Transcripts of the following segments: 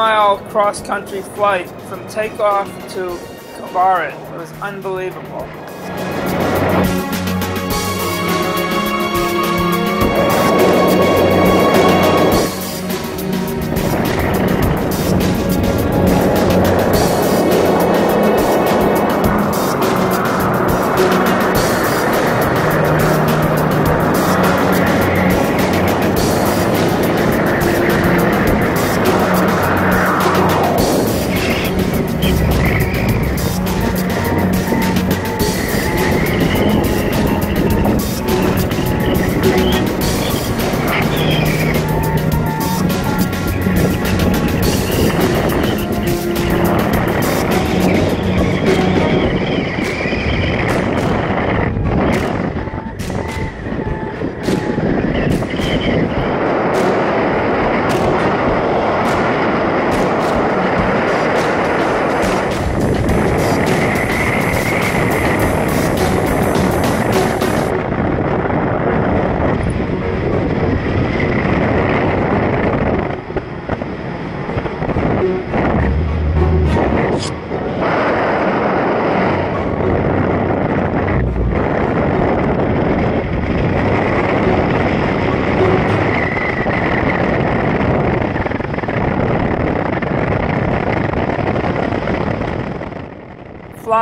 mile cross country flight from takeoff to Kobarid. It was unbelievable.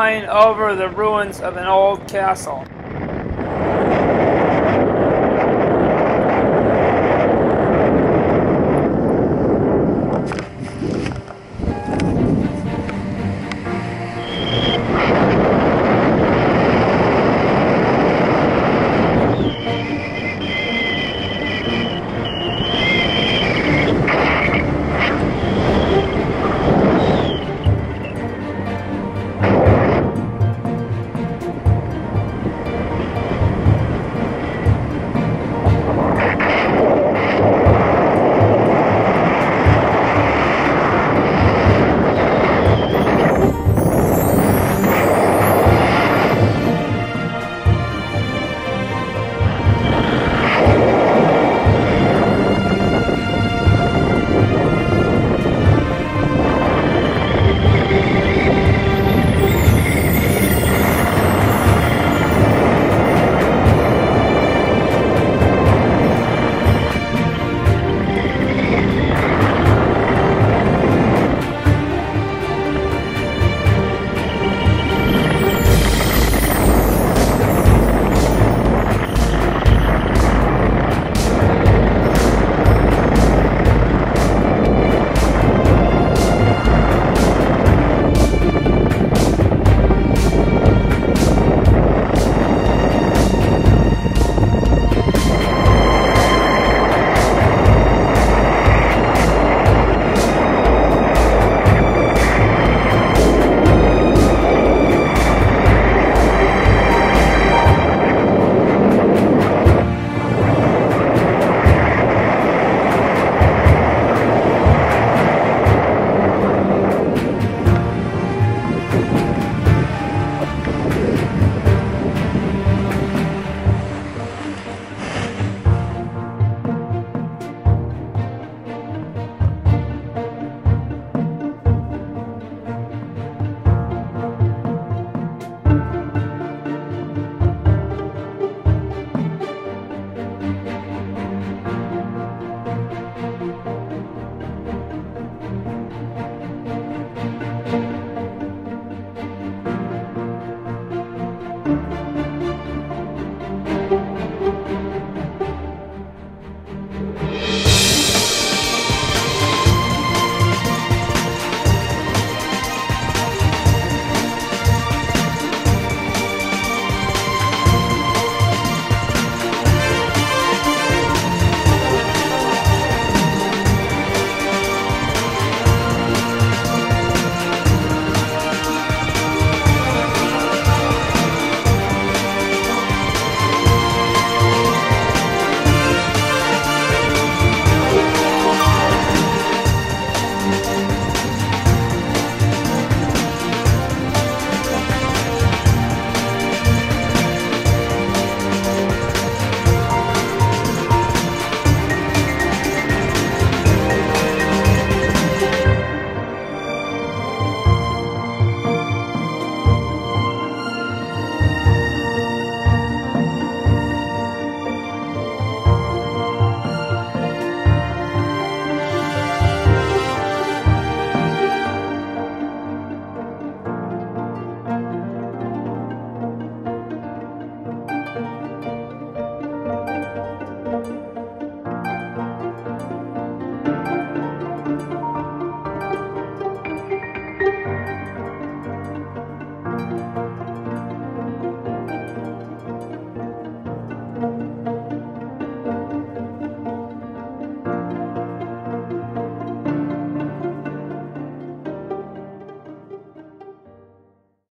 flying over the ruins of an old castle.